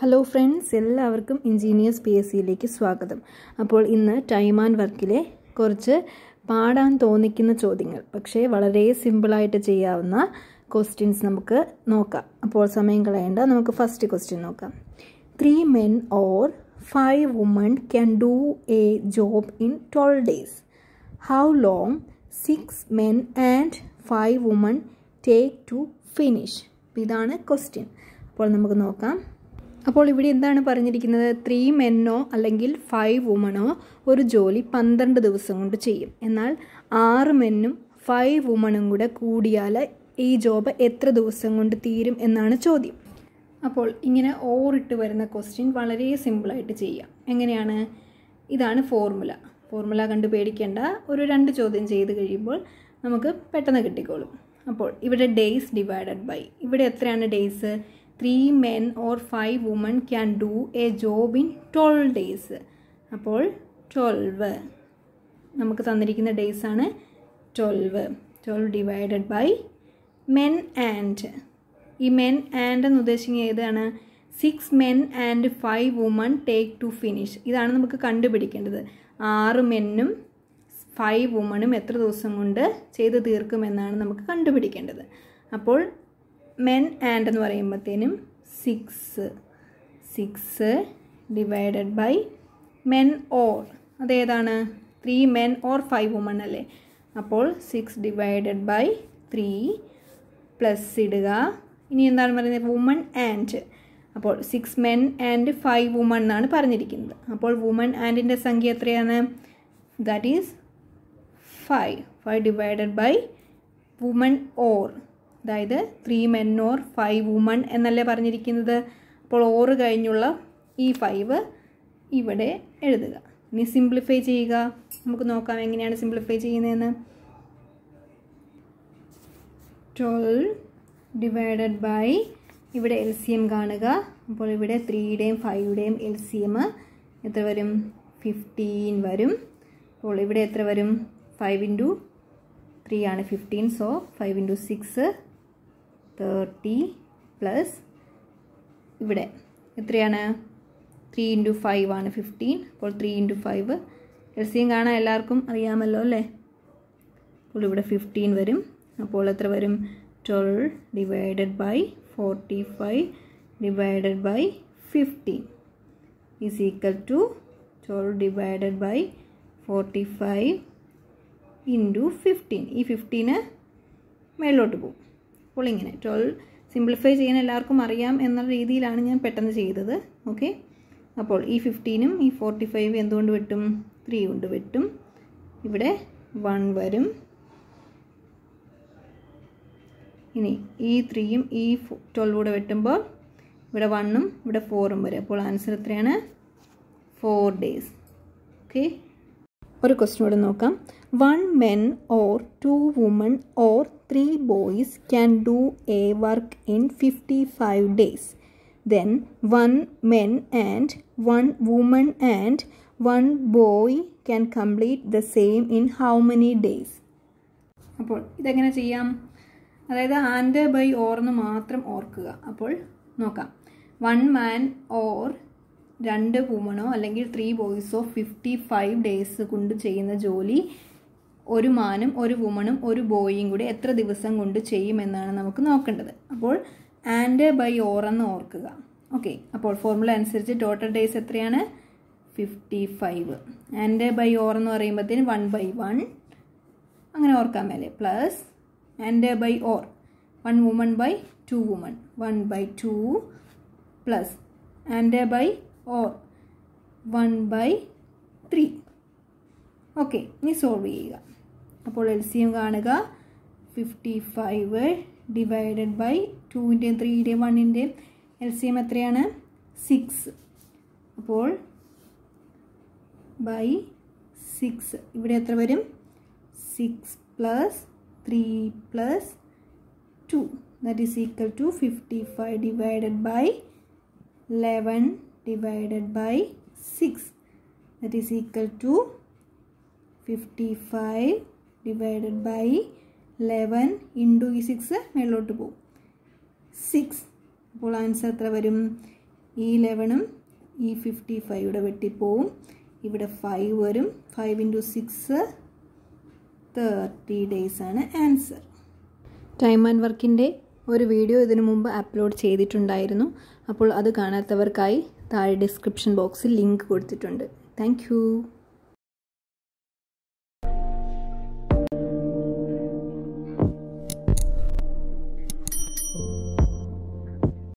Hello friends എല്ലാവർക്കും engineers P S സിയിലേക്ക് സ്വാഗതം. അപ്പോൾ ഇന്ന് ടൈം ആൻഡ് വർക്കിലെ കുറച്ച് പാടാൻ തോന്നിക്കുന്ന ചോദ്യങ്ങൾ പക്ഷേ വളരെ സിമ്പിളായിട്ട് ചെയ്യാവുന്ന ക്വസ്റ്റ്യൻസ് നമുക്ക് നോക്കാം. അപ്പോൾ സമയം കളയേണ്ട നമുക്ക് ഫസ്റ്റ് ക്വസ്റ്റ്യൻ നോക്കാം. Three men or five woman can do a job in twelve days how long six men and five woman take to finish ഇതാണ് ക്വസ്റ്റ്യൻ അപ്പോൾ നമുക്ക് നോക്കാം. അപ്പോൾ ഇവിടെ എന്താണ് പറഞ്ഞിരിക്കുന്നത്? ത്രീ മെന്നോ അല്ലെങ്കിൽ ഫൈവ് വുമണോ ഒരു ജോലി പന്ത്രണ്ട് ദിവസം കൊണ്ട് ചെയ്യും. എന്നാൽ ആറ് മെന്നും ഫൈവ് വുമണും കൂടെ കൂടിയാൽ ഈ ജോബ് എത്ര ദിവസം കൊണ്ട് തീരും എന്നാണ് ചോദ്യം. അപ്പോൾ ഇങ്ങനെ ഓറിട്ട് വരുന്ന ക്വസ്റ്റ്യൻ വളരെ സിമ്പിളായിട്ട് ചെയ്യാം. എങ്ങനെയാണ്? ഇതാണ് ഫോർമുല ഫോർമുല കണ്ട് പേടിക്കേണ്ട. ഒരു രണ്ട് ചോദ്യം ചെയ്ത് കഴിയുമ്പോൾ നമുക്ക് പെട്ടെന്ന് കിട്ടിക്കോളും. അപ്പോൾ ഇവിടെ ഡേയ്സ് ഡിവൈഡഡ് ബൈ ഇവിടെ എത്രയാണ് days three men or five woman can do a job in twelve days അപ്പോൾ ട്വൽവ് നമുക്ക് തന്നിരിക്കുന്ന ഡേയ്സ് ആണ് twelve twelve divided by men and ഈ മെൻ ആൻഡ് എന്ന് ഉദ്ദേശിക്കുന്നത് ഏതാണ്? Six men and five woman take to finish ഇതാണ് നമുക്ക് കണ്ടുപിടിക്കേണ്ടത്. ആറ് മെന്നും ഫൈവ് വുമണും എത്ര ദിവസം കൊണ്ട് ചെയ്ത് തീർക്കുമെന്നാണ് നമുക്ക് കണ്ടുപിടിക്കേണ്ടത്. അപ്പോൾ മെൻ ആൻഡ് എന്ന് പറയുമ്പോഴത്തേനും six six divided by men or അതേതാണ്? Three men or five woman അല്ലേ? അപ്പോൾ six divided by three plus ഇടുക. ഇനി എന്താണ് പറയുന്നത്? വുമൺ ആൻഡ് അപ്പോൾ six men and five woman എന്നാണ് പറഞ്ഞിരിക്കുന്നത്. അപ്പോൾ വുമൺ ആൻഡിന്റെ സംഖ്യ എത്രയാണ്? That is five five divided by woman or അതായത് three men or five woman എന്നല്ലേ പറഞ്ഞിരിക്കുന്നത്? അപ്പോൾ ഓറ് കഴിഞ്ഞുള്ള ഈ ഫൈവ് ഇവിടെ എഴുതുക. ഇനി സിംപ്ലിഫൈ ചെയ്യുക. നമുക്ക് നോക്കാം എങ്ങനെയാണ് സിംപ്ലിഫൈ ചെയ്യുന്നതെന്ന്. ട്വൽവ് ഡിവൈഡഡ് ബൈ ഇവിടെ എൽ സി എം കാണുക. അപ്പോൾ ഇവിടെ ത്രീയുടെയും ഫൈവുടെയും എൽ സി എം എത്ര വരും? ഫിഫ്റ്റീൻ വരും. അപ്പോൾ ഇവിടെ എത്ര വരും? ഫൈവ് ഇന്റു ത്രീ ആണ് fifteen so five into six thirty plus ഇവിടെ എത്രയാണ്? ത്രീ ഇന്റു ഫൈവ് ആണ് ഫിഫ്റ്റീൻ അപ്പോൾ ത്രീ ഇന്റു ഫൈവ് എൽസിയും കാണാൻ എല്ലാവർക്കും അറിയാമല്ലോ അല്ലേ? അപ്പോൾ ഇവിടെ ഫിഫ്റ്റീൻ വരും. അപ്പോൾ എത്ര വരും? Twelve divided by forty five divided by fifteen is equal to twelve divided by forty five into fifteen ഈ ഫിഫ്റ്റീന് മേളിലോട്ട് പോകും. അപ്പോൾ ഇങ്ങനെ ട്വൽവ് സിംപ്ലിഫൈ ചെയ്യാൻ എല്ലാവർക്കും അറിയാം എന്ന രീതിയിലാണ് ഞാൻ പെട്ടെന്ന് ചെയ്തത്. ഓക്കെ അപ്പോൾ ഈ ഫിഫ്റ്റീനും ഈ ഫോർട്ടി ഫൈവ് എന്തുകൊണ്ട് വെട്ടും? ത്രീ കൊണ്ട് വെട്ടും. ഇവിടെ വൺ വരും. ഇനി ഈ ത്രീയും ഈ ട്വൽവ് കൂടെ വെട്ടുമ്പോൾ ഇവിടെ വണ്ണും ഇവിടെ ഫോറും വരും. അപ്പോൾ ആൻസർ എത്രയാണ്? ഫോർ ഡേയ്സ് ഓക്കെ ഒരു ക്വസ്റ്റ്യൻ കൂടെ നോക്കാം. One men or two woman or boys can do a work in fifty five days then one men and one woman and one boy can complete the same in how many days അപ്പോൾ ഇതെങ്ങനെ ചെയ്യാം? അതായത് and by or എന്ന് മാത്രം ഓർക്കുക. അപ്പോൾ നോക്കാം. One man or രണ്ട് വുമണോ അല്ലെങ്കിൽ ത്രീ ബോയ്സോ ഫിഫ്റ്റി ഫൈവ് ഡേയ്സ് കൊണ്ട് ചെയ്യുന്ന ജോലി ഒരു മാനും ഒരു വുമണും ഒരു ബോയിയും കൂടി എത്ര ദിവസം കൊണ്ട് ചെയ്യുമെന്നാണ് നമുക്ക് നോക്കേണ്ടത്. അപ്പോൾ ആൻഡ് ബൈ ഓർ എന്ന് ഓർക്കുക. ഓക്കെ അപ്പോൾ ഫോർമുല അനുസരിച്ച് ടോട്ടൽ ഡേയ്സ് എത്രയാണ്? Fifty five and by or എന്ന് പറയുമ്പോഴത്തേന് വൺ ബൈ വൺ അങ്ങനെ ഓർക്കാൻ മേലെ. Plus and by or one woman by two woman one by two plus and by or one by three okay ഇനി solve ചെയ്യുക. അപ്പോൾ L C M കാണുക. Fifty five divided by ടുവിന്റെയും ത്രീയുടെയും വണ്ണിന്റെയും എൽ സി എം എത്രയാണ്? Six അപ്പോൾ by six ഇവിടെ എത്ര വരും? Six plus three plus two that is equal to fifty five divided by eleven divided by six 6 is equal to fifty 55 divided by 11 into ഈ six മേളിലോട്ട് പോകും. Six അപ്പോൾ answer എത്ര വരും? ഈ ലെവനും ഈ ഫിഫ്റ്റി ഫൈവ് ഇവിടെ വെട്ടിപ്പോവും. ഇവിടെ ഫൈവ് വരും. Five into six thirty days ആണ് ആൻസർ ടൈം ആൻഡ് വർക്കിന്റെ ഒരു വീഡിയോ ഇതിനു മുമ്പ് അപ്ലോഡ് ചെയ്തിട്ടുണ്ടായിരുന്നു. അപ്പോൾ അത് കാണാത്തവർക്കായി താഴെ ഡിസ്ക്രിപ്ഷൻ ബോക്സിൽ ലിങ്ക് കൊടുത്തിട്ടുണ്ട്. താങ്ക്